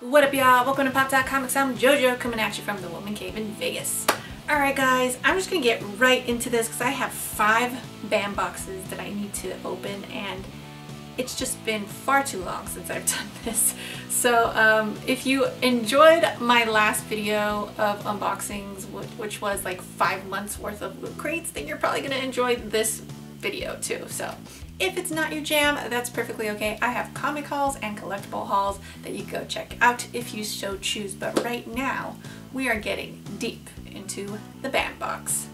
What up y'all? Welcome to PopDotComix. I'm JoJo coming at you from the Woman Cave in Vegas. Alright guys, I'm just gonna get right into this because I have five BAM boxes that I need to open and it's just been far too long since I've done this. So um, if you enjoyed my last video of unboxings, which was like five months worth of loot crates, then you're probably gonna enjoy this video too. So if it's not your jam, that's perfectly okay. I have comic hauls and collectible hauls that you go check out if you so choose. But right now, we are getting deep into the BAM box.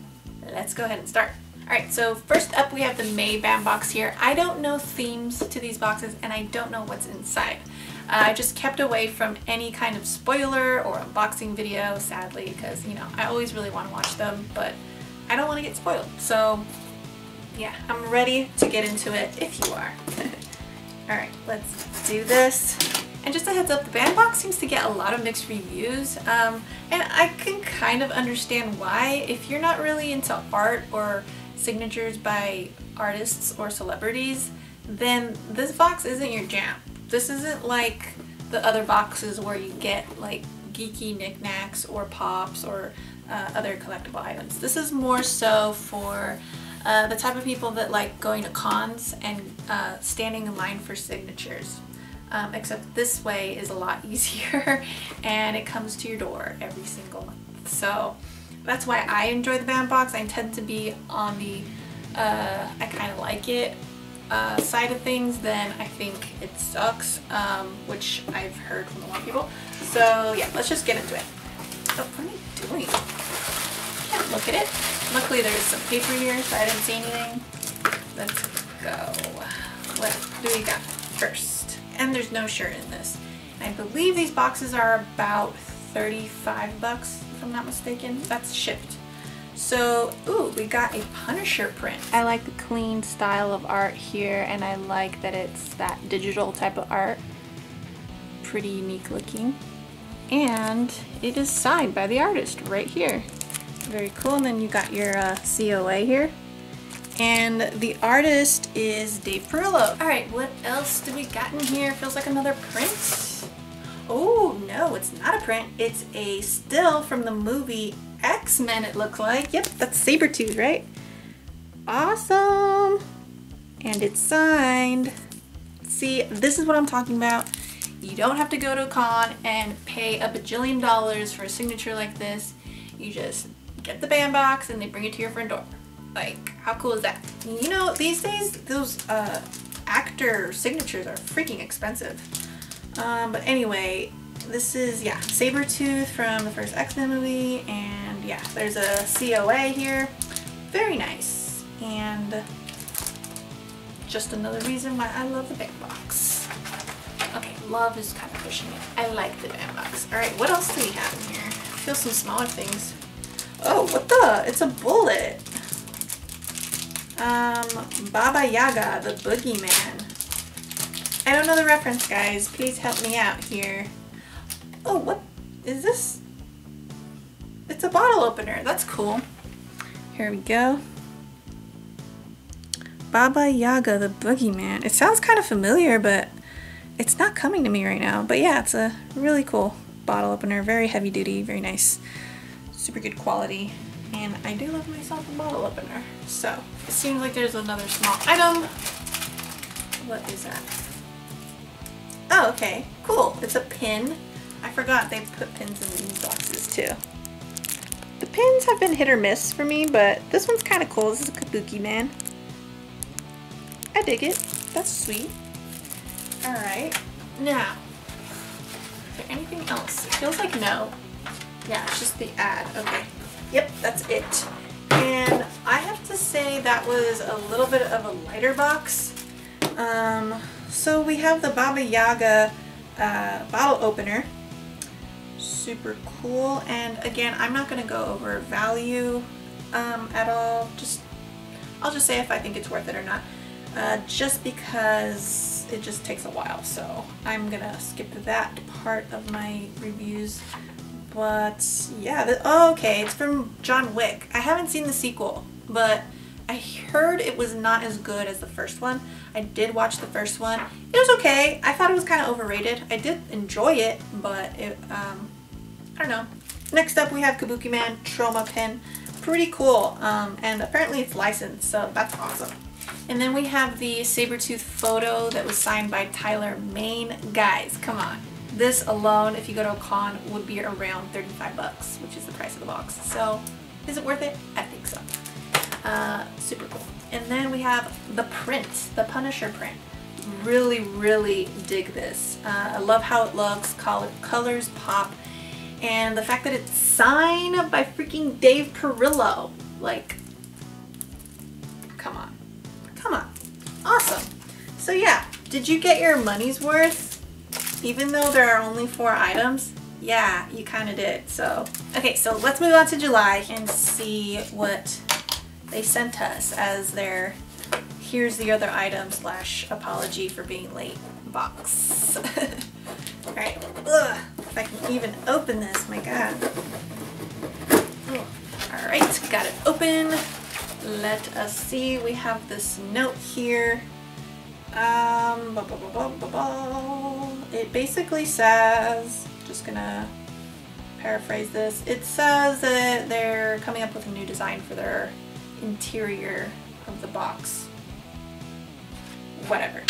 Let's go ahead and start. Alright, so first up we have the May BAM box here. I don't know themes to these boxes and I don't know what's inside. Uh, I just kept away from any kind of spoiler or unboxing video, sadly, because, you know, I always really want to watch them, but I don't want to get spoiled. So yeah, I'm ready to get into it if you are. Alright, let's do this. And just a heads up, the BAM box seems to get a lot of mixed reviews, um, and I can kind of understand why. If you're not really into art or signatures by artists or celebrities, then this box isn't your jam. This isn't like the other boxes where you get like geeky knickknacks or pops or uh, other collectible items. This is more so for uh, the type of people that like going to cons and uh, standing in line for signatures. Um, except this way is a lot easier and it comes to your door every single month. So that's why I enjoy the BAM box. I tend to be on the uh, I kind of like it uh, side of things, then I think it sucks, um, which I've heard from a lot of people. So yeah, let's just get into it. What am I doing? Look at it. Luckily there's some paper here, so I didn't see anything. Let's go. What do we got first? And there's no shirt in this. I believe these boxes are about 35 bucks, if I'm not mistaken. That's shipped. So, ooh, we got a Punisher print. I like the clean style of art here, and I like that it's that digital type of art. Pretty unique looking. And it is signed by the artist right here. Very cool. And then you got your uh, COA here. And the artist is Dave Perillo. All right, what else do we got in here? Feels like another print. Oh, no, it's not a print. It's a still from the movie X-Men, it looks like. Yep, that's Sabretooth, right? Awesome. And it's signed. See, this is what I'm talking about. You don't have to go to a con and pay a bajillion dollars for a signature like this. You just get the BAM box and they bring it to your front door. Like, how cool is that? You know, these days, those uh, actor signatures are freaking expensive. Um, but anyway, this is, yeah, Sabretooth from the first X-Men movie, and yeah, there's a COA here. Very nice. And just another reason why I love the BAM box. Okay, love is kind of pushing it. I like the BAM box. Alright, what else do we have in here? I feel some smaller things. Oh, what the? It's a bullet. Um, Baba Yaga, the boogeyman. I don't know the reference, guys. Please help me out here. Oh, what is this? It's a bottle opener. That's cool. Here we go. Baba Yaga, the boogeyman. It sounds kind of familiar, but it's not coming to me right now. But yeah, it's a really cool bottle opener. Very heavy duty, very nice super good quality. And I do love myself a bottle opener. So it seems like there's another small item. What is that? Oh, okay. Cool. It's a pin. I forgot they put pins in these boxes too. The pins have been hit or miss for me, but this one's kind of cool. This is a Kabuki man. I dig it. That's sweet. Alright. Now, is there anything else? It feels like no. Yeah, it's just the ad. Okay. Yep, that's it. And I have to say that was a little bit of a lighter box. Um, so we have the Baba Yaga uh, bottle opener. Super cool. And again, I'm not going to go over value um, at all. Just, I'll just say if I think it's worth it or not. Uh, just because it just takes a while. So I'm going to skip that part of my reviews. But yeah, oh, okay, it's from John Wick. I haven't seen the sequel, but I heard it was not as good as the first one. I did watch the first one. It was okay. I thought it was kind of overrated. I did enjoy it, but it, um, I don't know. Next up we have Kabuki Man Troma Pin. Pretty cool, um, and apparently it's licensed, so that's awesome. And then we have the Sabretooth photo that was signed by Tyler Mane. Guys, come on. This alone, if you go to a con, would be around 35 bucks, which is the price of the box. So, is it worth it? I think so. Uh, super cool. And then we have the print, the Punisher print. Really, really dig this. Uh, I love how it looks, color, colors pop, and the fact that it's signed by freaking Dave Perillo. Like, come on. Come on. Awesome. So yeah, did you get your money's worth? Even though there are only four items? Yeah, you kind of did. So, okay, so let's move on to July and see what they sent us as their here's the other item slash apology for being late box. Alright, if I can even open this, my god. Alright, got it open. Let us see, we have this note here. Um, blah, blah, blah, it basically says, just gonna paraphrase this, it says that they're coming up with a new design for their interior of the box. Whatever.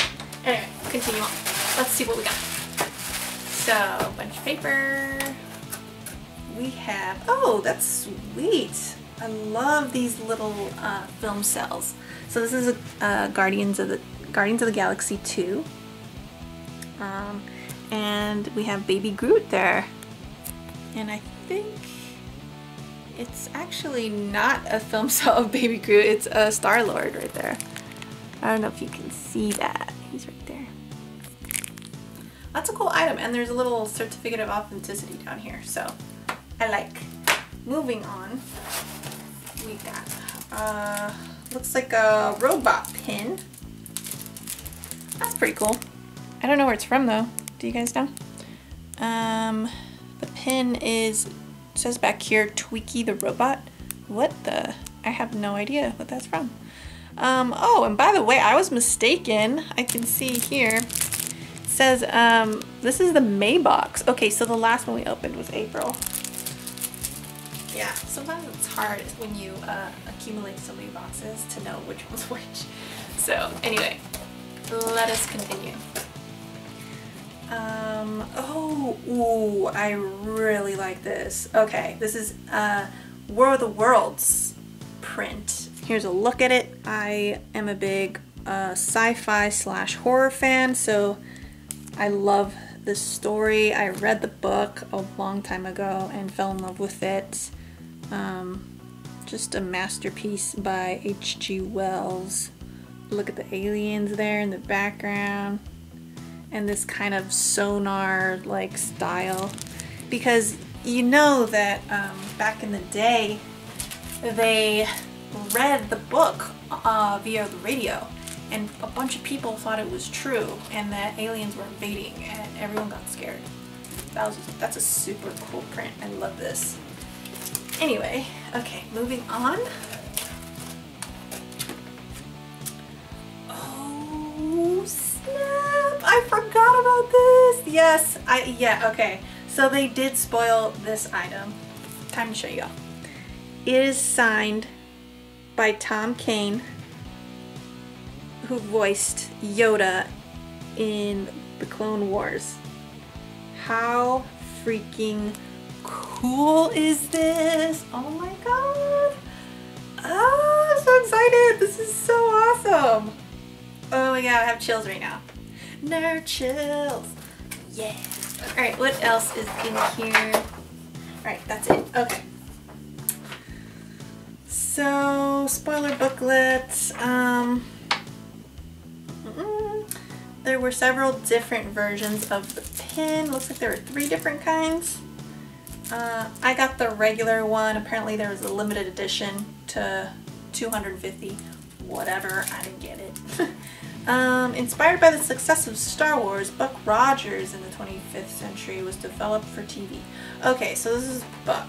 Anyway, continue on. Let's see what we got. So, a bunch of paper. We have, oh, that's sweet. I love these little uh, film cells. So this is a, uh, Guardians of the Guardians of the Galaxy 2. Um, and we have Baby Groot there. And I think it's actually not a film cell of Baby Groot, it's a Star-Lord right there. I don't know if you can see that. He's right there. That's a cool item, and there's a little certificate of authenticity down here, so I like. Moving on, we got, uh, looks like a robot pin. That's pretty cool. I don't know where it's from though. Do you guys know? Um, the pin is says back here, Twiki the robot. What the? I have no idea what that's from. Um, oh, and by the way, I was mistaken. I can see here. It says, um, this is the May box. Okay, so the last one we opened was April. Yeah, sometimes it's hard when you uh, accumulate so many boxes to know which one's which. So, anyway, let us continue. Um, oh, ooh, I really like this. Okay, this is uh, War of the Worlds print. Here's a look at it. I am a big uh, sci-fi slash horror fan, so I love this story. I read the book a long time ago and fell in love with it. Um, just a masterpiece by H.G. Wells. Look at the aliens there in the background and this kind of sonar like style because you know that um, back in the day they read the book uh, via the radio and a bunch of people thought it was true and that aliens were invading and everyone got scared. That was, that's a super cool print. I love this. Anyway, okay, moving on. Oh, I forgot about this. Yes, I, yeah, okay. So they did spoil this item. Time to show you all. It is signed by Tom Kane, who voiced Yoda in the Clone Wars. How freaking cool is this? Oh my god. Oh, I'm so excited. This is so awesome. Oh my god, I have chills right now. Nerd chills. Yeah. Alright, what else is in here? Alright, that's it. Okay. So, spoiler booklet. Um, mm -mm. There were several different versions of the pin. Looks like there were three different kinds. Uh, I got the regular one. Apparently there was a limited edition to 250. Whatever, I didn't. Um, inspired by the success of Star Wars, Buck Rogers in the 25th century was developed for TV. Okay, so this is Buck.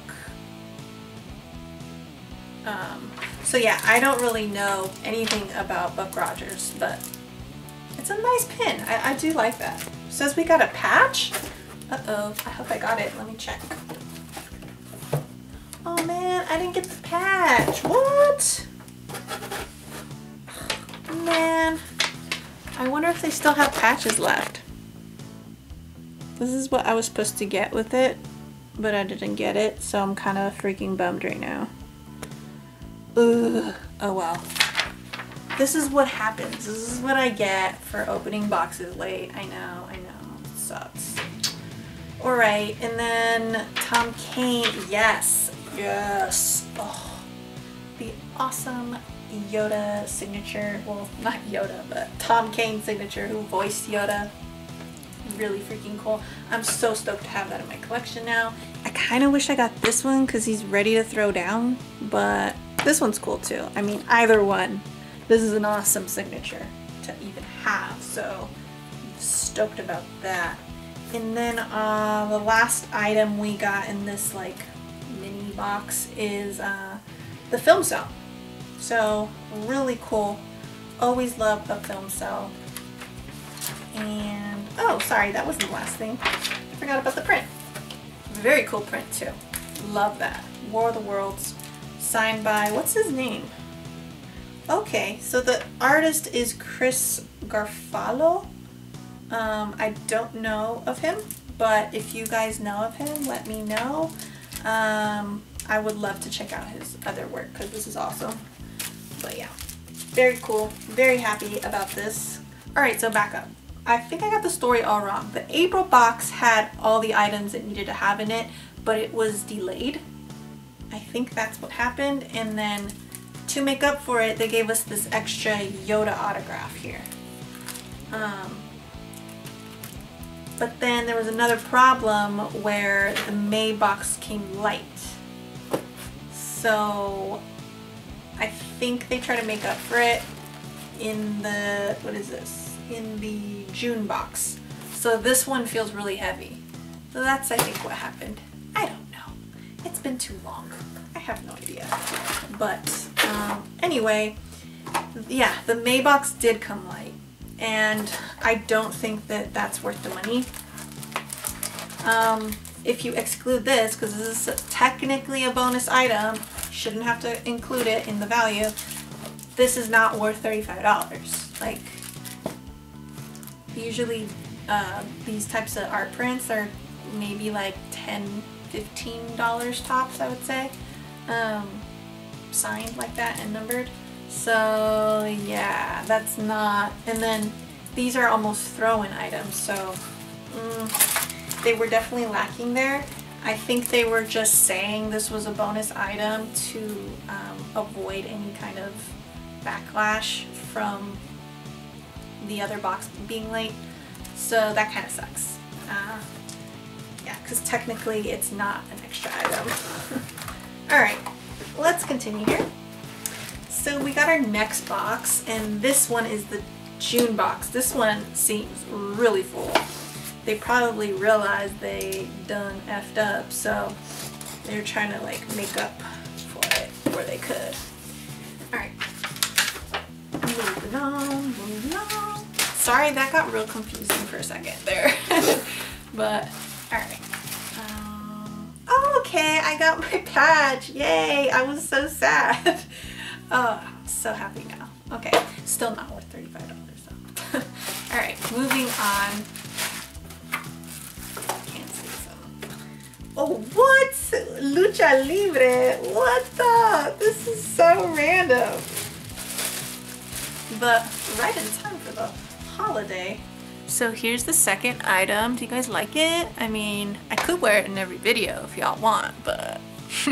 Um, so yeah, I don't really know anything about Buck Rogers, but It's a nice pin. I, I do like that. says we got a patch. Uh-oh, I hope I got it. Let me check. Oh man, I didn't get the patch. What? Man, I wonder if they still have patches left. This is what I was supposed to get with it, but I didn't get it, so I'm kind of freaking bummed right now. Ugh. Oh well. This is what happens. This is what I get for opening boxes late. I know, I know. It sucks. Alright, and then Tom Kane. Yes. Yes. Oh, the awesome Yoda signature. Well, not Yoda, but Tom Kane signature who voiced Yoda. Really freaking cool. I'm so stoked to have that in my collection now. I kind of wish I got this one because he's ready to throw down, but this one's cool too. I mean, either one. This is an awesome signature to even have, so stoked about that. And then uh, the last item we got in this like mini box is uh, the film cell. So really cool. Always love a film cell. And, oh, sorry, that wasn't the last thing. I forgot about the print. Very cool print too. Love that. War of the Worlds signed by, what's his name? Okay, so the artist is Chris Garofalo. Um, I don't know of him, but if you guys know of him, let me know. Um, I would love to check out his other work because this is awesome. But yeah, very cool. Very happy about this. Alright, so back up. I think I got the story all wrong. The April box had all the items it needed to have in it, but it was delayed. I think that's what happened. And then to make up for it, they gave us this extra Yoda autograph here. Um, but then there was another problem where the May box came light. So I think they try to make up for it in the, what is this? In the June box. So this one feels really heavy. So that's I think what happened. I don't know. It's been too long. I have no idea. But um, anyway, yeah, the May box did come light. And I don't think that that's worth the money. Um, if you exclude this, because this is technically a bonus item, shouldn't have to include it in the value, this is not worth $35. Like, usually uh, these types of art prints are maybe like 10 $15 tops, I would say. Um, signed like that and numbered. So yeah, that's not, and then these are almost throw-in items, so mm, they were definitely lacking there. I think they were just saying this was a bonus item to um, avoid any kind of backlash from the other box being late. So that kind of sucks. Uh, yeah, because technically it's not an extra item. Alright, let's continue here. So we got our next box, and this one is the June box. This one seems really full. They probably realized they done effed up, so they're trying to like make up for it where they could. Alright. Moving on, moving on. Sorry, that got real confusing for a second there. but Alright. Um, oh, okay, I got my patch. Yay, I was so sad. oh, so happy now. Okay, still not worth $35 though. Alright, moving on. Oh, what? Lucha Libre? What the? This is so random. But right in time for the holiday. So here's the second item. Do you guys like it? I mean, I could wear it in every video if y'all want, but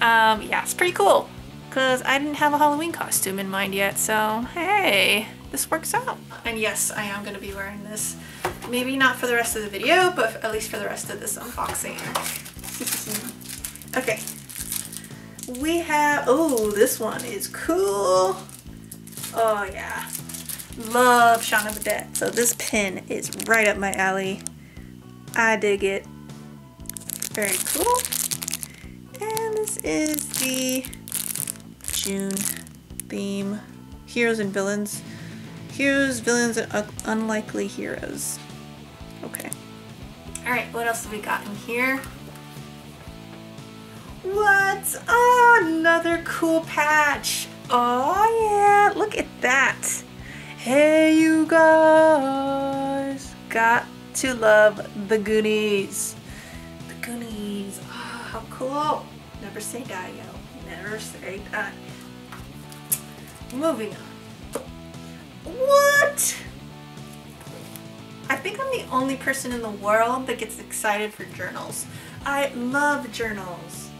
um, yeah, it's pretty cool because I didn't have a Halloween costume in mind yet, so hey, this works out. And yes, I am going to be wearing this. Maybe not for the rest of the video, but at least for the rest of this unboxing. okay. We have, oh, this one is cool. Oh yeah. Love Shaun of the Dead. So this pin is right up my alley. I dig it. Very cool. And this is the June theme. Heroes and Villains. Heroes, villains, and un unlikely heroes. Okay. Alright, what else have we got in here? What? Oh, another cool patch. Oh yeah, look at that. Hey you guys. Got to love the Goonies. The Goonies. Oh, how cool. Never say die, yo. Never say die. Moving on. What? I think I'm the only person in the world that gets excited for journals. I love journals.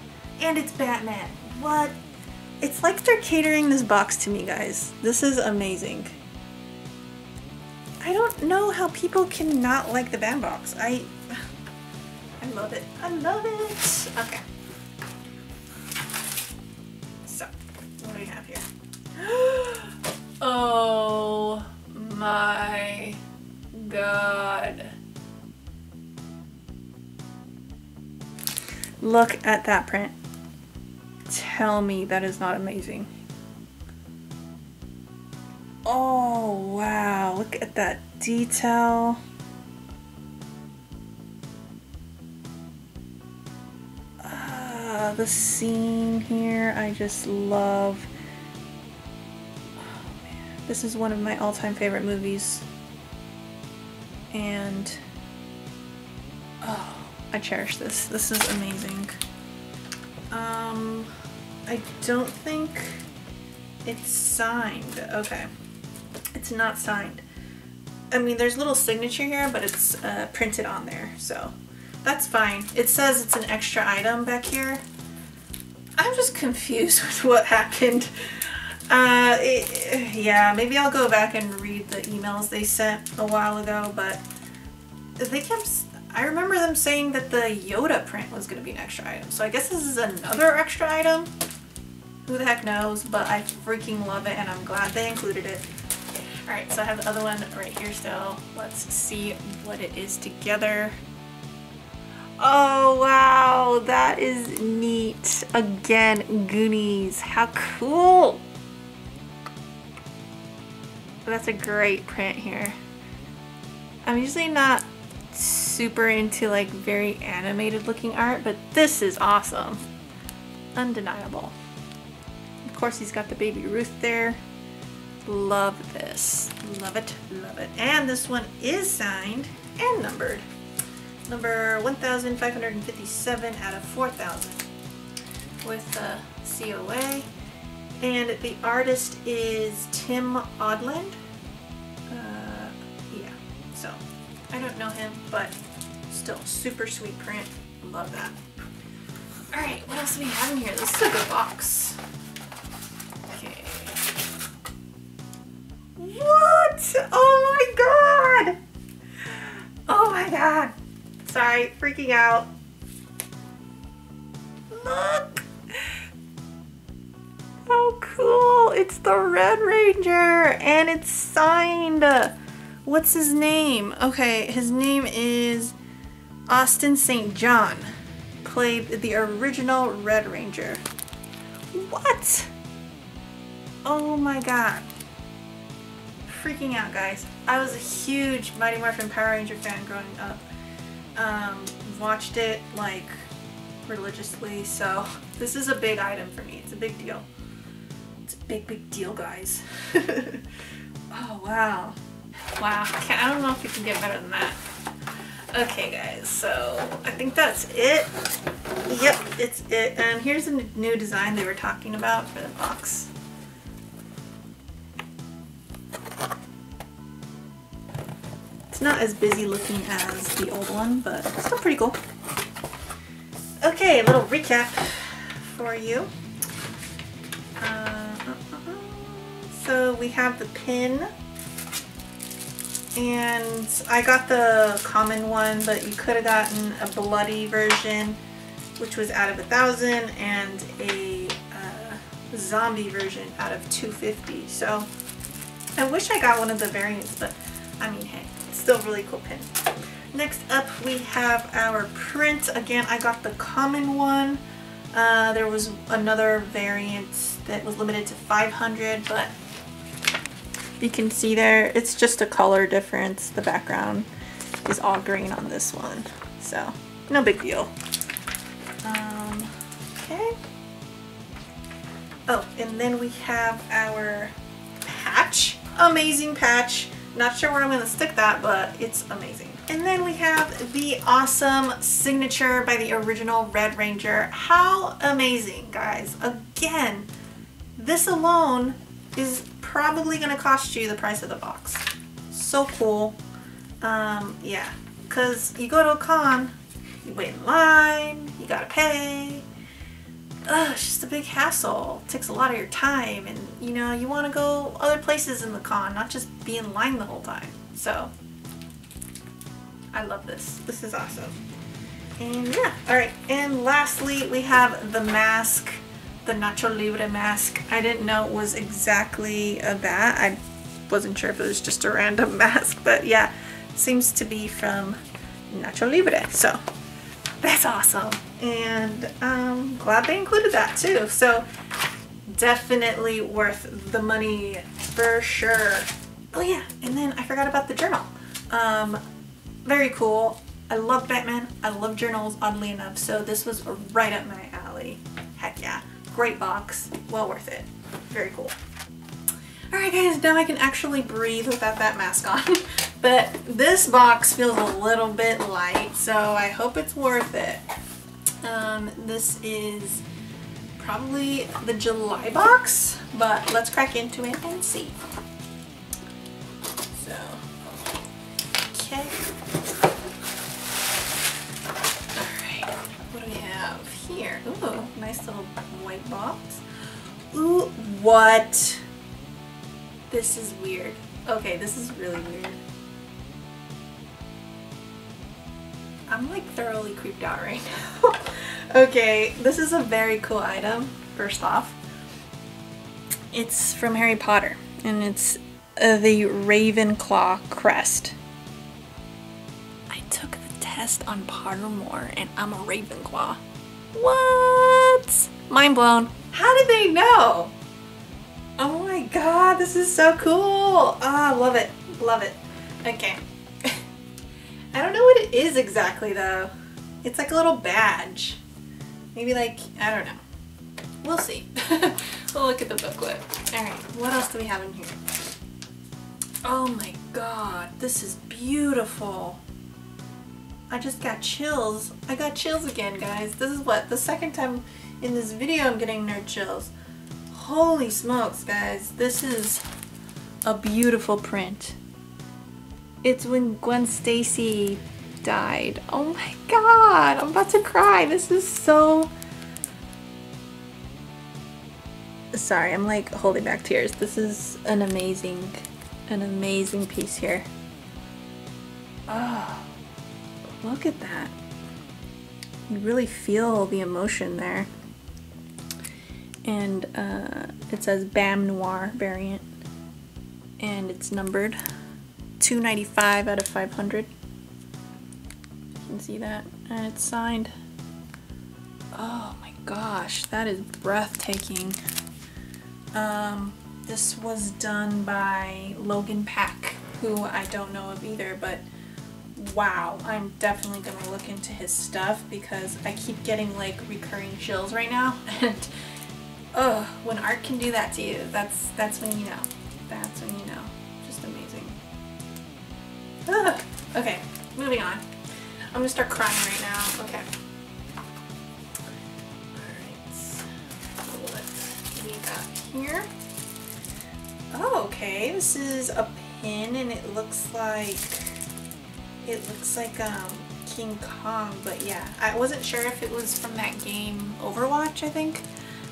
And it's Batman. What? It's like they're catering this box to me, guys. This is amazing. I don't know how people can not like the BAM box. I I love it. I love it. Okay. So, what do we have here? oh my god. Look at that print. Tell me that is not amazing. Oh, wow. Look at that detail. Uh, the scene here, I just love. This is one of my all-time favorite movies. And... Oh, I cherish this. This is amazing. Um, I don't think it's signed. Okay. It's not signed. I mean, there's little signature here, but it's uh, printed on there, so that's fine. It says it's an extra item back here. I'm just confused with what happened. Uh, it, yeah, maybe I'll go back and read the emails they sent a while ago, but they kept I remember them saying that the Yoda print was going to be an extra item. So I guess this is another extra item. Who the heck knows, but I freaking love it and I'm glad they included it. Alright, so I have the other one right here still. Let's see what it is together. Oh wow, that is neat. Again, Goonies. How cool! That's a great print here. I'm usually not super into like very animated looking art, but this is awesome. Undeniable. Of course he's got the baby Ruth there. Love this. Love it, love it. And this one is signed and numbered. Number 1557 out of 4000 with the COA. And the artist is Tim Odland. Uh, yeah, so I don't know him, but still super sweet print. Love that. Alright, what else do we have in here? This is a good box. Okay. What? Oh my god! Oh my god. Sorry, freaking out. Look! How cool! It's the Red Ranger and it's signed. What's his name? Okay, his name is Austin St. John. Played the original Red Ranger. What? Oh my god. Freaking out, guys. I was a huge Mighty Morphin Power Ranger fan growing up. Um, watched it, like, religiously, so this is a big item for me. It's a big deal. Big, big deal, guys. oh, wow. Wow, I don't know if you can get better than that. Okay guys, so I think that's it. Yep, it's it. And here's a new design they were talking about for the box. It's not as busy looking as the old one, but it's still pretty cool. Okay, a little recap for you. Uh. So we have the pin and I got the common one, but you could have gotten a bloody version, which was out of a thousand, and a uh, zombie version out of 250. So I wish I got one of the variants, but I mean, hey, it's still really cool pin. Next up, we have our print. Again, I got the common one. Uh, there was another variant that was limited to 500, but You can see there, it's just a color difference. The background is all green on this one. So, no big deal. Um, okay. Oh, and then we have our patch. Amazing patch. Not sure where I'm going to stick that, but it's amazing. And then we have the awesome signature by the original Red Ranger. How amazing, guys. Again, this alone is probably going to cost you the price of the box. So cool. Um, yeah, because you go to a con, you wait in line, you gotta pay. Ugh, it's just a big hassle. It takes a lot of your time and you know, you want to go other places in the con, not just be in line the whole time. So, I love this. This is awesome. And yeah, alright. And lastly, we have the mask, the Nacho Libre mask. I didn't know it was exactly a that. I wasn't sure if it was just a random mask, but yeah, seems to be from Nacho Libre. So that's awesome. And I'm um, glad they included that too. So definitely worth the money for sure. Oh yeah, and then I forgot about the journal. Um, very cool. I love Batman. I love journals, oddly enough. So this was right up my alley. Heck yeah. Great box. Well worth it. Very cool. Alright guys, now I can actually breathe without that mask on. but this box feels a little bit light, so I hope it's worth it. Um, this is probably the July box, but let's crack into it and see. So, okay. Nice little white box. Ooh, what? This is weird. Okay, this is really weird. I'm like thoroughly creeped out right now. okay, this is a very cool item, first off. It's from Harry Potter, and it's uh, the Ravenclaw crest. I took the test on Pottermore, and I'm a Ravenclaw. What? Mind blown. How did they know? Oh my god, this is so cool. Ah, oh, love it. Love it. Okay. I don't know what it is exactly though. It's like a little badge. Maybe like, I don't know. We'll see. we'll look at the booklet. Alright, what else do we have in here? Oh my god, this is beautiful. I just got chills. I got chills again, guys. This is what, the second time in this video I'm getting nerd chills. Holy smokes, guys. This is a beautiful print. It's when Gwen Stacy died. Oh my god, I'm about to cry. This is so... Sorry, I'm like holding back tears. This is an amazing, an amazing piece here. Oh, look at that. You really feel the emotion there and uh, it says BAM Noir variant. And it's numbered 295 out of 500 you can see that. And it's signed. Oh my gosh that is breathtaking. Um, this was done by Logan Pack who I don't know of either but wow I'm definitely gonna look into his stuff because I keep getting like recurring chills right now. And oh, when art can do that to you, that's that's when you know. That's when you know. Just amazing. Ugh. Okay, moving on. I'm gonna start crying right now. Okay. Alright. What we got here? Oh, okay. This is a pin and it looks like it looks like um King Kong, but yeah. I wasn't sure if it was from that game Overwatch, I think.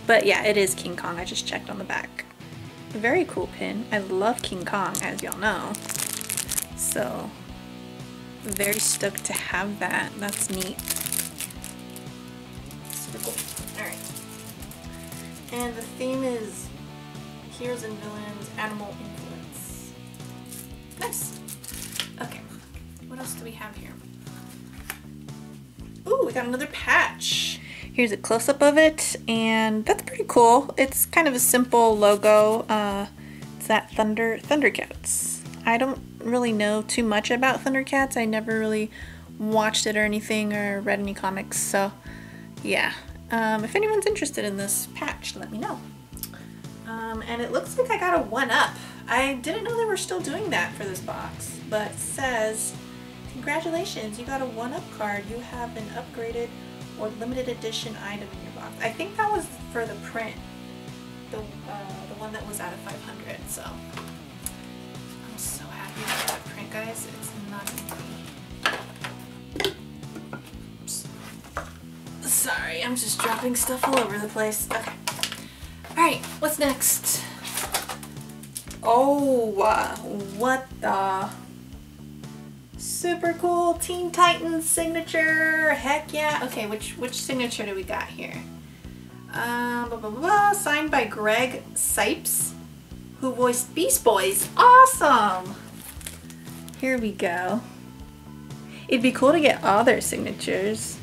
But yeah, it is King Kong. I just checked on the back. Very cool pin. I love King Kong, as y'all know. So, very stoked to have that. That's neat. Super cool. Alright. And the theme is Heroes and Villains, Animal Influence. Nice. Okay. What else do we have here? Ooh, we got another patch. Here's a close-up of it, and that's pretty cool. It's kind of a simple logo. Uh, What's that? Thunder Thundercats. I don't really know too much about Thundercats. I never really watched it or anything or read any comics, so yeah. Um, if anyone's interested in this patch, let me know. Um, and it looks like I got a 1-up. I didn't know they were still doing that for this box, but says, congratulations, you got a 1-up card. You have an upgraded or limited edition item in your box. I think that was for the print, the, uh, the one that was out of 500, so I'm so happy with that print, guys. It's not easy. Sorry, I'm just dropping stuff all over the place. Okay. Alright, what's next? Oh, uh, what the? Super cool Teen Titans signature. Heck yeah. Okay, which which signature do we got here? Um, blah, blah, blah, signed by Greg Cipes, who voiced Beast Boys. Awesome. Here we go. It'd be cool to get all their signatures.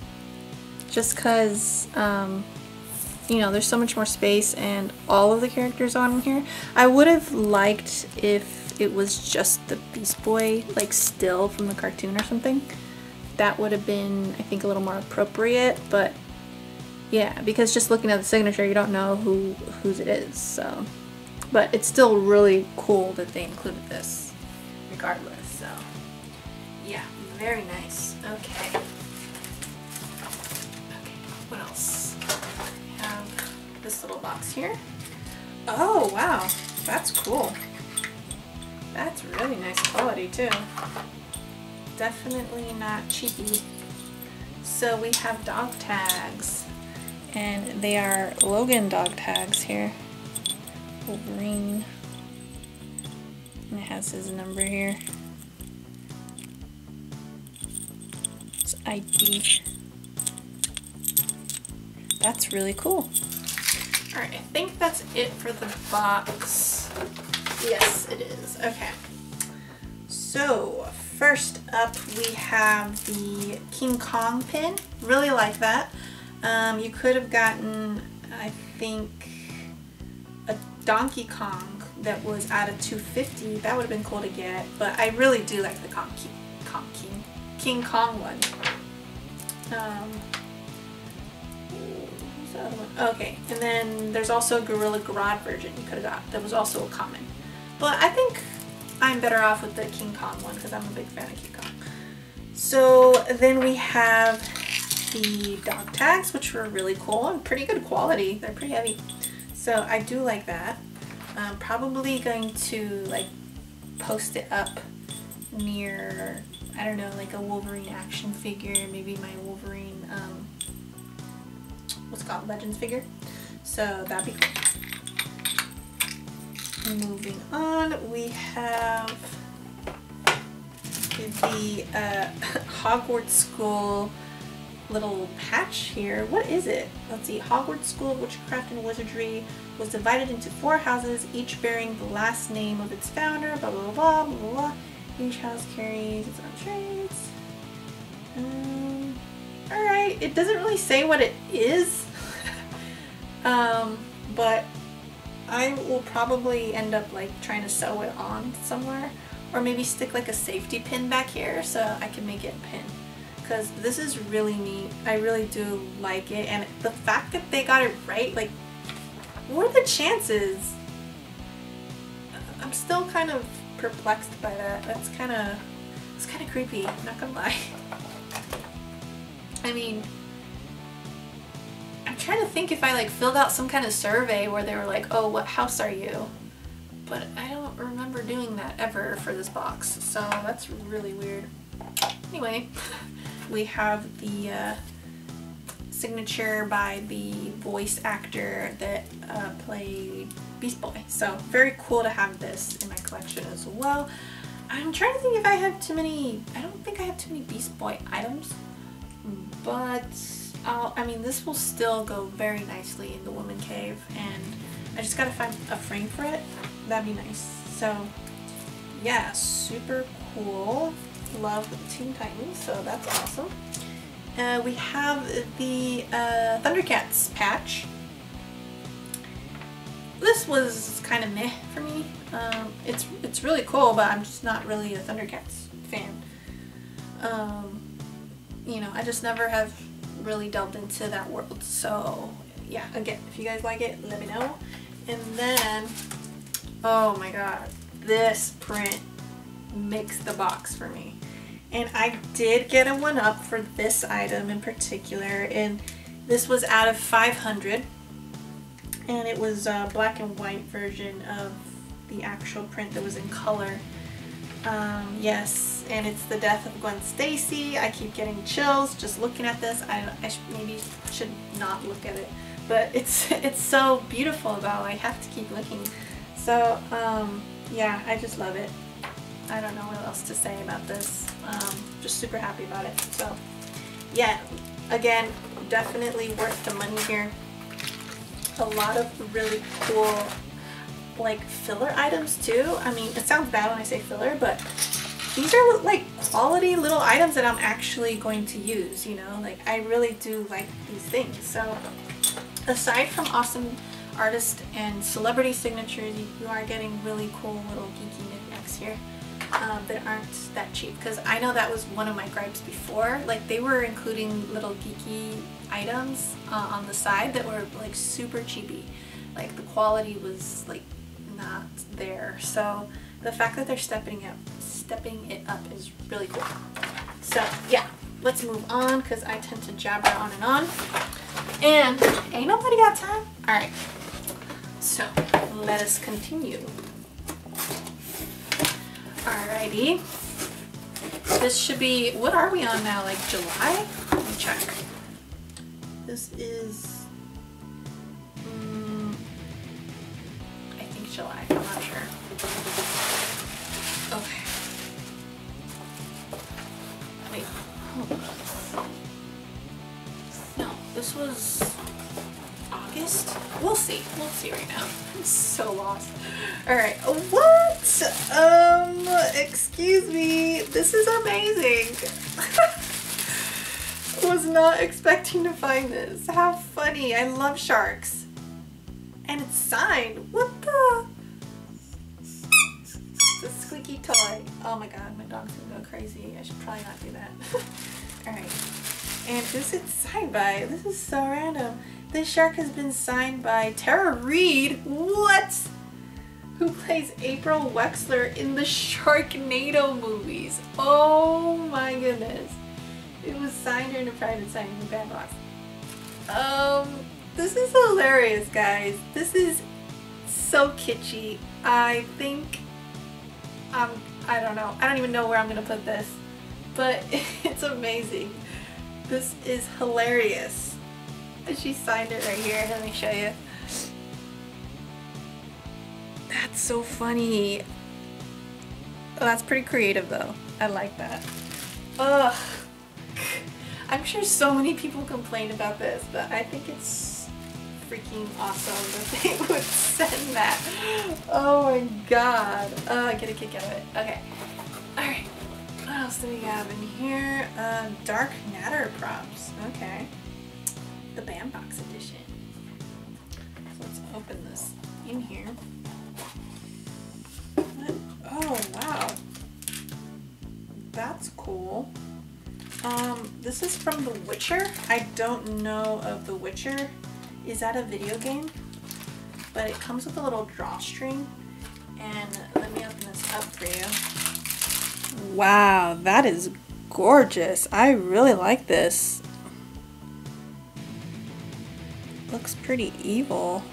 Just because, um, you know, there's so much more space and all of the characters on here. I would have liked if it was just the Beast Boy, like still from the cartoon or something. That would have been, I think, a little more appropriate, but yeah, because just looking at the signature, you don't know who whose it is, so. But it's still really cool that they included this, regardless, so. Yeah, very nice. Okay. Okay, what else? I have this little box here. Oh, wow. That's cool. That's really nice quality too. Definitely not cheapy. So we have dog tags. And they are Logan dog tags here. Wolverine. And it has his number here. ID. That's really cool. Alright, I think that's it for the box. Yes, it is. Okay. So, first up we have the King Kong pin. Really like that. Um, you could have gotten, I think, a Donkey Kong that was out of 250. That would have been cool to get, but I really do like the Kong King, Kong King, King Kong one. Um, Okay, and then there's also a Gorilla Grodd version you could have got that was also a common. But I think I'm better off with the King Kong one because I'm a big fan of King Kong. So then we have the dog tags, which were really cool and pretty good quality. They're pretty heavy. So I do like that. I'm probably going to like post it up near, I don't know, like a Wolverine action figure, maybe my Wolverine um, what's called Legends figure. So that'd be cool. Moving on, we have the uh, Hogwarts School little patch here. What is it? Let's see. Hogwarts School of Witchcraft and Wizardry was divided into four houses, each bearing the last name of its founder, blah, blah, blah, blah, blah, blah. Each house carries its own traits. Um, Alright, it doesn't really say what it is. um, but I will probably end up like trying to sew it on somewhere or maybe stick like a safety pin back here so I can make it a pin because this is really neat. I really do like it and the fact that they got it right, like what are the chances? I'm still kind of perplexed by that. That's kind of, it's kind of creepy, not gonna lie. I mean, I'm trying to think if I like filled out some kind of survey where they were like, oh, what house are you? But I don't remember doing that ever for this box, so that's really weird. Anyway, we have the uh, signature by the voice actor that uh, played Beast Boy. So very cool to have this in my collection as well. I'm trying to think if I have too many, I don't think I have too many Beast Boy items, but I'll, I mean this will still go very nicely in the woman cave and I just gotta find a frame for it. That'd be nice. So yeah, super cool. Love Teen Titans, so that's awesome. Uh, we have the uh, Thundercats patch. this was kind of meh for me. Um, it's it's really cool, but I'm just not really a Thundercats fan. Um, you know, I just never have really delved into that world. So yeah, again, if you guys like it, let me know. And then, oh my god, this print makes the box for me. And I did get a one up for this item in particular, and this was out of 500 and it was a black and white version of the actual print that was in color. Um, yes, and it's the death of Gwen Stacy. I keep getting chills just looking at this. I, I sh maybe should not look at it, but it's it's so beautiful though. I have to keep looking. So um, yeah, I just love it. I don't know what else to say about this. Um, just super happy about it. So yeah, again, definitely worth the money here a lot of really cool like filler items too. I mean, it sounds bad when I say filler, but these are like quality little items that I'm actually going to use, you know? Like I really do like these things. So aside from awesome artist and celebrity signatures, you are getting really cool little geeky knickknacks here um, that aren't that cheap because I know that was one of my gripes before like they were including little geeky items uh, on the side that were like super cheapy like the quality was like not there so the fact that they're stepping up stepping it up is really cool so yeah let's move on because I tend to jabber on and on and ain't nobody got time all right so let us continue Alrighty. This should be, what are we on now, like July? Let me check. This is, um, I think July, I'm not sure. No, this was August? We'll see. We'll see right now. I'm so lost. Alright, what? Um, excuse me. This is amazing. Was not expecting to find this. How funny. I love sharks. And it's signed. What the? A squeaky toy. Oh my god, my dog's gonna go crazy. I should probably not do that. Alright. And who's it signed by? This is so random. This shark has been signed by Tara Reid. What? who plays April Wexler in the Sharknado movies. Oh my goodness. It was signed during a private signing in BAM box. Um, this is hilarious, guys. This is so kitschy. I think, um, I don't know. I don't even know where I'm going to put this. But it's amazing. This is hilarious. She signed it right here. Let me show you. That's so funny. Oh, that's pretty creative though. I like that. Ugh. I'm sure so many people complain about this, but I think it's freaking awesome that they would send that. Oh my god. Oh, I get a kick out of it. Okay. Alright. What else do we have in here? Uh, Dark Matter props. Okay. The BAM box edition. So let's open this in here. Oh, wow. That's cool. Um, this is from The Witcher. I don't know of The Witcher. Is that a video game? But it comes with a little drawstring. And let me open this up for you. Wow, that is gorgeous. I really like this. Looks pretty evil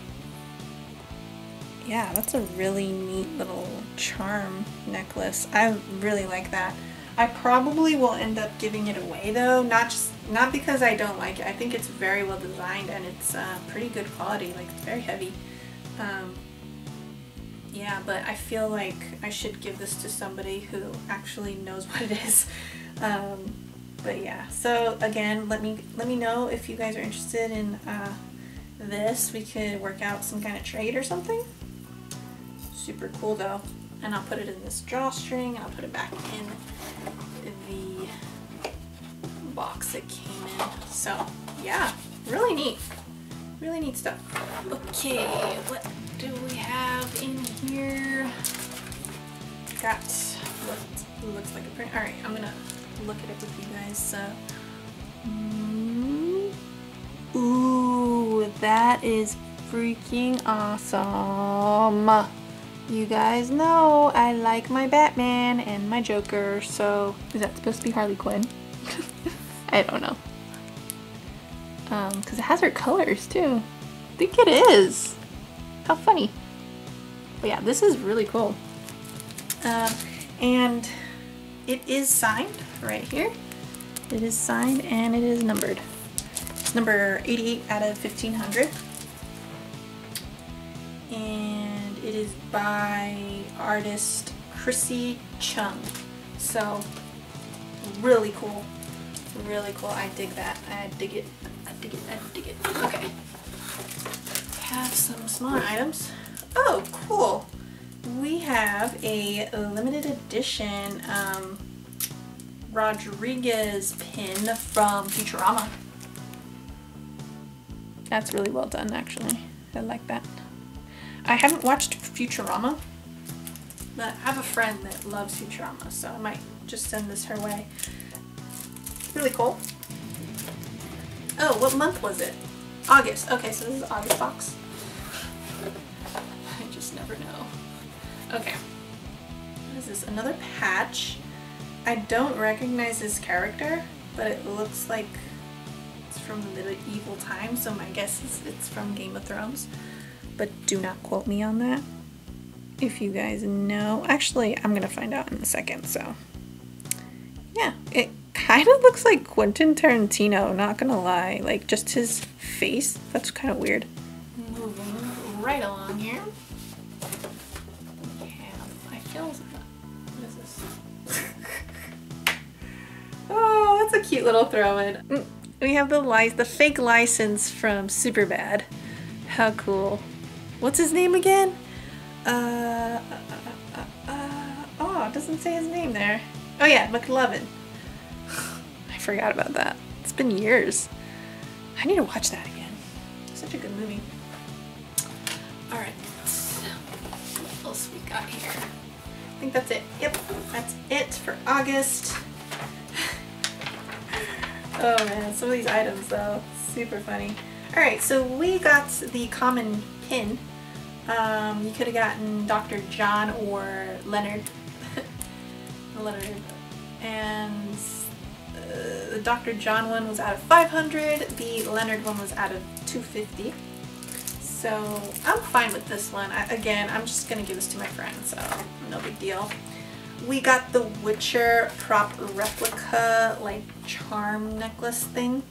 yeah, that's a really neat little charm necklace. I really like that. I probably will end up giving it away though, not just not because I don't like it. I think it's very well designed and it's uh, pretty good quality. Like it's very heavy. Um, yeah, but I feel like I should give this to somebody who actually knows what it is. Um, but yeah, so again, let me let me know if you guys are interested in uh, this. We could work out some kind of trade or something. Super cool though. And I'll put it in this drawstring and I'll put it back in box it came in. So yeah, really neat. Really neat stuff. Okay, what do we have in here? Got what looks like a print. All right, I'm gonna look at it with you guys. So, mm, ooh, that is freaking awesome. You guys know I like my Batman and my Joker, so is that supposed to be Harley Quinn? I don't know. Um, because it has her colors too. I think it is. How funny. But yeah, this is really cool. Uh, and it is signed right here. It is signed and it is numbered. It's number 88 out of 1500. And it is by artist Chrissy Chung. So really cool. Really cool. I dig that. I dig it. I dig it. I dig it. Okay. Have some smaller items. Oh, cool. We have a limited edition um, Rodriguez pin from Futurama. That's really well done, actually. I like that. I haven't watched Futurama, but I have a friend that loves Futurama, so I might just send this her way. Really cool. Oh, what month was it? August. Okay, so this is August box. I just never know. Okay. What is this? Another patch. I don't recognize this character, but it looks like it's from the medieval times, so my guess is it's from Game of Thrones. But do not quote me on that. If you guys know. Actually, I'm going to find out in a second, so. Yeah, it kind of looks like Quentin Tarantino, not gonna lie. Like, just his face. That's kind of weird. Moving right along here. I feel... What is this? oh, that's a cute little throw-in. Mm, we have the the fake license from Superbad. How cool. What's his name again? Uh, uh, uh, uh, oh, it doesn't say his name there. Oh yeah, McLovin forgot about that. It's been years. I need to watch that again. Such a good movie. Alright, what else we got here? I think that's it. Yep, that's it for August. oh man, some of these items though, super funny. Alright, so we got the common pin. Um, you could have gotten Dr. John or Leonard. Leonard. And the Dr. John one was out of 500, the Leonard one was out of 250. So I'm fine with this one. I, again, I'm just going to give this to my friend, so no big deal. We got the Witcher prop replica, like, charm necklace thing.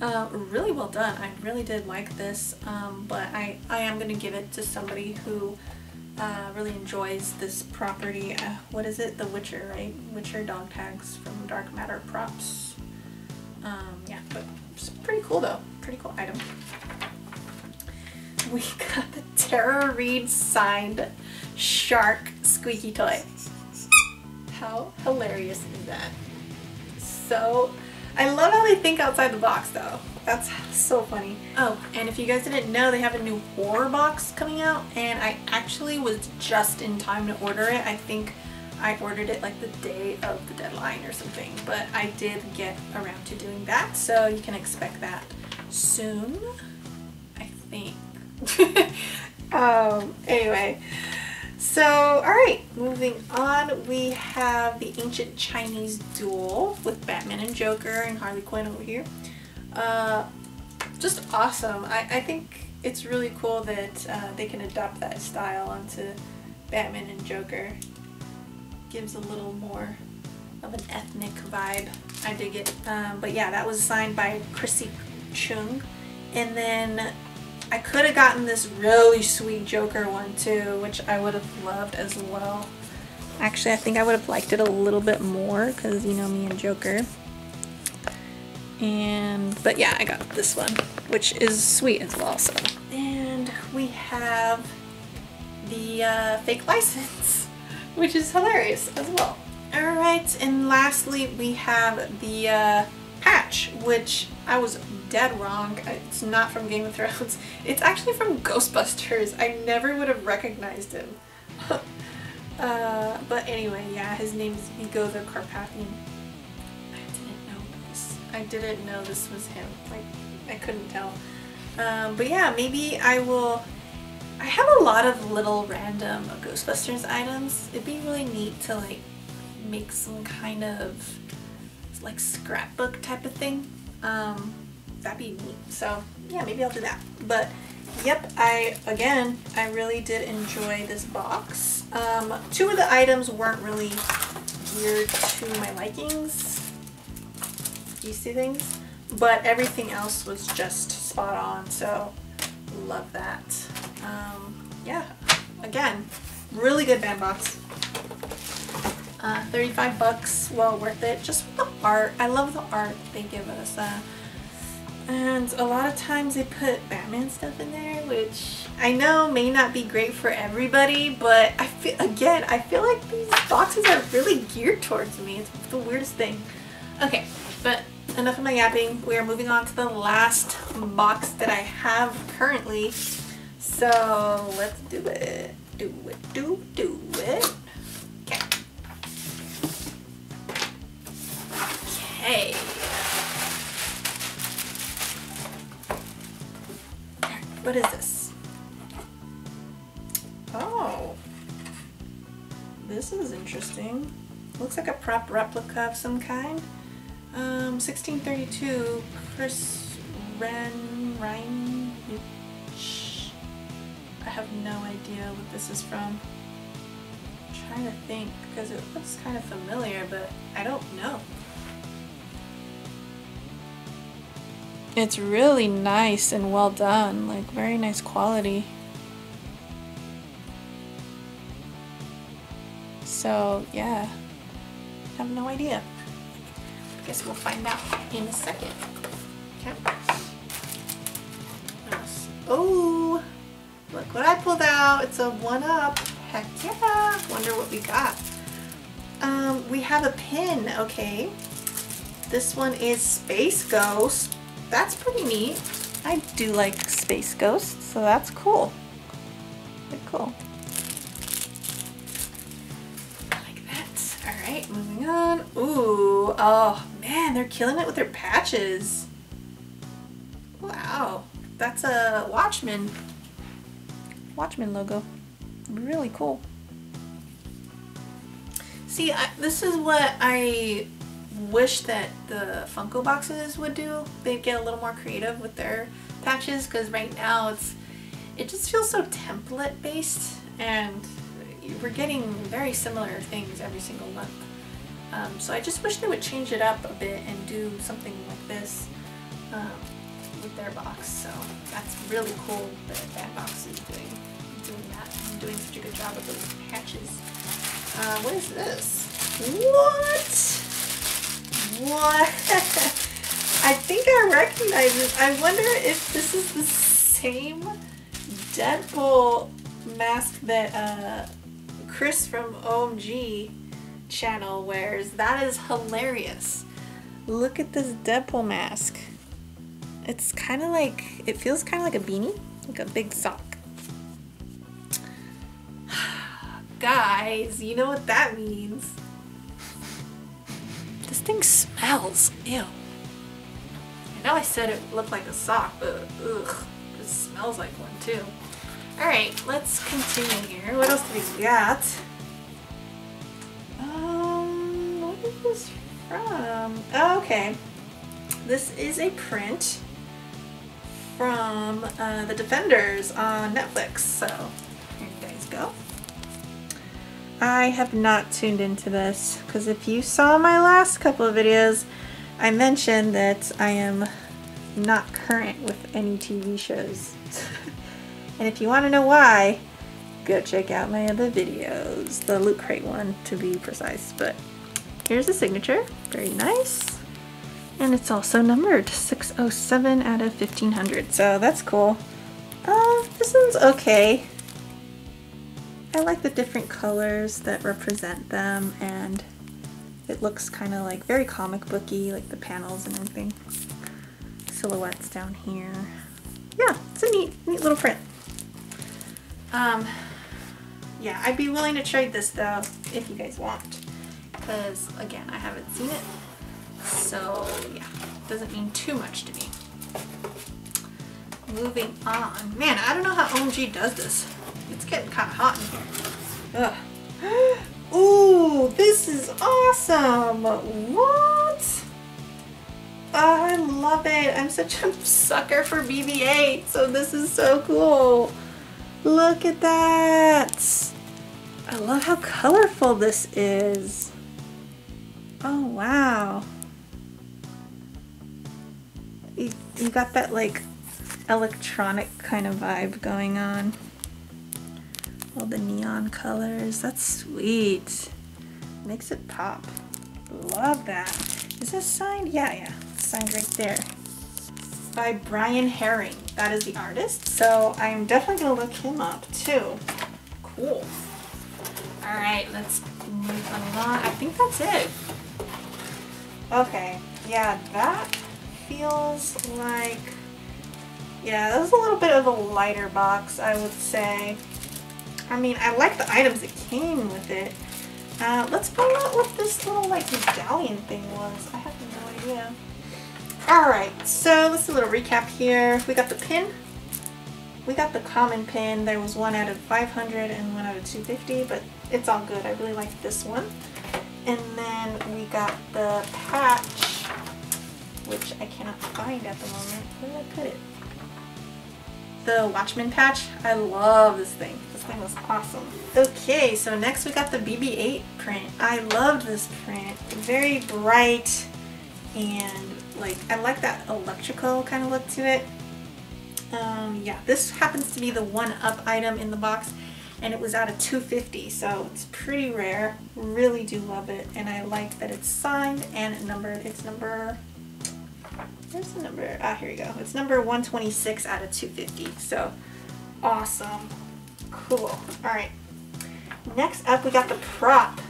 Uh, really well done. I really did like this, um, but I, I am going to give it to somebody who uh, really enjoys this property. Uh, what is it? The Witcher, right? Witcher dog tags from Dark Matter Props. Um, yeah, but it's pretty cool though. Pretty cool item. We got the Tara Reid signed shark squeaky toy. How hilarious is that? So, I love how they think outside the box though. That's so funny. Oh, and if you guys didn't know, they have a new horror box coming out, and I actually was just in time to order it. I think I ordered it like the day of the deadline or something, but I did get around to doing that, so you can expect that soon, I think. um, anyway, so, alright, moving on, we have the Ancient Chinese Duel with Batman and Joker and Harley Quinn over here. Uh, just awesome. I, I think it's really cool that uh, they can adopt that style onto Batman and Joker. Gives a little more of an ethnic vibe. I dig it. Um, but yeah, that was signed by Chrissy Chung. And then I could have gotten this really sweet Joker one too, which I would have loved as well. Actually, I think I would have liked it a little bit more because, you know, me and Joker. And, but yeah, I got this one, which is sweet as well, so. And we have the uh, fake license, which is hilarious as well. Alright, and lastly we have the uh, patch, which I was dead wrong. It's not from Game of Thrones. It's actually from Ghostbusters. I never would have recognized him. uh, but anyway, yeah, his name's Vigo the Carpathian. I didn't know this. I didn't know this was him. Like, I couldn't tell. Um, but yeah, maybe I will... I have a lot of little random Ghostbusters items. It'd be really neat to like make some kind of like scrapbook type of thing um, that'd be neat. So yeah, maybe I'll do that. But yep, I, again, I really did enjoy this box. Um, two of the items weren't really geared to my likings. You see things? But everything else was just spot on. So love that. Um, yeah, again, really good BAM box. Uh, 35 bucks, well worth it. Just the art. I love the art they give us. Uh, and a lot of times they put Batman stuff in there, which I know may not be great for everybody, but I feel, again, I feel like these boxes are really geared towards me. It's the weirdest thing. Okay, but enough of my yapping. We are moving on to the last box that I have currently. So let's do it. Do it, do, do it. Okay. What is this? Oh. This is interesting. Looks like a prop replica of some kind. Um, 1632, Chris Ren, Ryan, I have no idea what this is from. I'm trying to think because it looks kind of familiar, but I don't know. It's really nice and well done, like very nice quality. So yeah, I have no idea. I guess we'll find out in a second. Okay. Oh, look what I pulled out. It's a one up. Heck yeah. Wonder what we got. Um, we have a pin, okay. This one is Space Ghost that's pretty neat. I do like Space Ghosts, so that's cool. Pretty cool. I like that. Alright, moving on. Ooh, oh man, they're killing it with their patches. Wow, that's a Watchman. Watchman logo. Really cool. See, I, this is what I wish that the Funko boxes would do. They'd get a little more creative with their patches because right now it's it just feels so template based and we're getting very similar things every single month. Um, so I just wish they would change it up a bit and do something like this um, with their box. So that's really cool that that box is doing doing that and doing such a good job with those patches. Uh, what is this? What? What? I think I recognize this. I wonder if this is the same Deadpool mask that uh, Chris from OMG channel wears. That is hilarious. Look at this Deadpool mask. It's kind of like, it feels kind of like a beanie, like a big sock. Guys, you know what that means thing smells. Ew. I know I said it looked like a sock, but ugh, it smells like one too. Alright, let's continue here. What else do we got? Um, what is this from? Oh, okay. This is a print from uh, The Defenders on Netflix. So, here you guys go. I have not tuned into this because if you saw my last couple of videos, I mentioned that I am not current with any TV shows. and if you want to know why, go check out my other videos, the Loot Crate one to be precise. But here's the signature, very nice. And it's also numbered 607 out of 1500, so that's cool. Uh, this one's okay. I like the different colors that represent them and it looks kind of like very comic booky, like the panels and everything. silhouettes down here. Yeah, it's a neat, neat little print. Um, yeah, I'd be willing to trade this though, if you guys want. Because, again, I haven't seen it. So, yeah, doesn't mean too much to me. Moving on. Man, I don't know how OMG does this. It's getting kind of hot in here. Ugh. Ooh, this is awesome. What? Ah, I love it. I'm such a sucker for BB-8, so this is so cool. Look at that. I love how colorful this is. Oh, wow. You, you got that like electronic kind of vibe going on. All the neon colors. That's sweet. Makes it pop. Love that. Is this signed? Yeah, yeah. It's signed right there. By Brian Herring. That is the artist. So I'm definitely going to look him up too. Cool. Alright, let's move along. I think that's it. Okay. Yeah, that feels like... Yeah, that was a little bit of a lighter box, I would say. I mean, I like the items that came with it. Uh, let's find out what this little like medallion thing was. I have no idea. Alright, so let's do a little recap here. We got the pin. We got the common pin. There was one out of 500 and one out of 250, but it's all good. I really like this one. And then we got the patch, which I cannot find at the moment. Where did I put it? The Watchman patch. I love this thing. This thing was awesome. Okay, so next we got the BB-8 print. I love this print. Very bright and like I like that electrical kind of look to it. Um, yeah, this happens to be the one up item in the box and it was out of 250 so it's pretty rare really do love it and I like that it's signed and numbered it's number where's the number ah here we go. It's number 126 out of 250 so awesome. Cool all right. Next up we got the prop.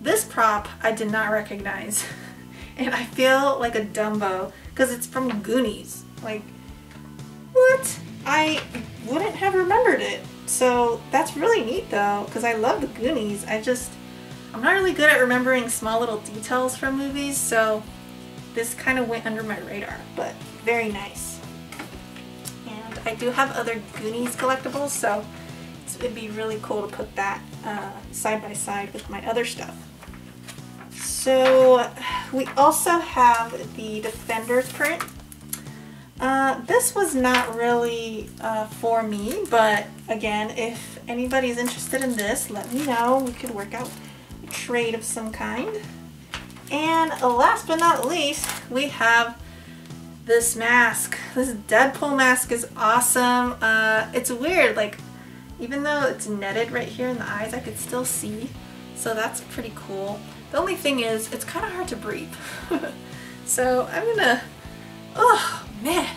This prop I did not recognize and I feel like a Dumbo because it's from Goonies. Like what? I wouldn't have remembered it. So that's really neat though, because I love the Goonies. I just, I'm not really good at remembering small little details from movies, so this kind of went under my radar, but very nice. And I do have other Goonies collectibles, so it'd be really cool to put that uh, side by side with my other stuff. So we also have the Defenders print uh, this was not really uh, for me, but again, if anybody's interested in this, let me know. We could work out a trade of some kind. And last but not least, we have this mask. This Deadpool mask is awesome. Uh, it's weird, like, even though it's netted right here in the eyes, I could still see. So that's pretty cool. The only thing is, it's kind of hard to breathe. so I'm gonna, oh, man.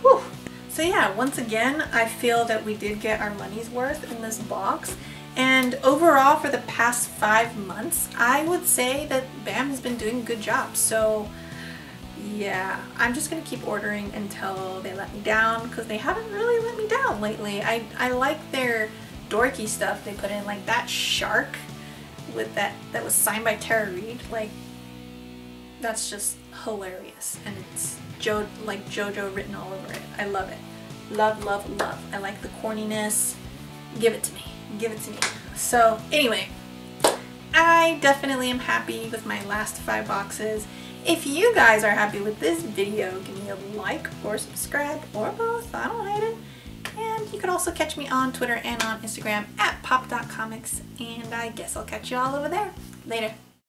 Whew. So yeah, once again, I feel that we did get our money's worth in this box. And overall, for the past five months, I would say that BAM has been doing a good job. So yeah, I'm just to keep ordering until they let me down because they haven't really let me down lately. I, I like their dorky stuff they put in, like that shark with that, that was signed by Tara Reid. Like, that's just hilarious. And it's jo like JoJo written all over it. I love it. Love, love, love. I like the corniness. Give it to me. Give it to me. So anyway, I definitely am happy with my last five boxes. If you guys are happy with this video, give me a like or subscribe or both. I don't hate it. And you can also catch me on Twitter and on Instagram at PopDotComix. And I guess I'll catch you all over there. Later.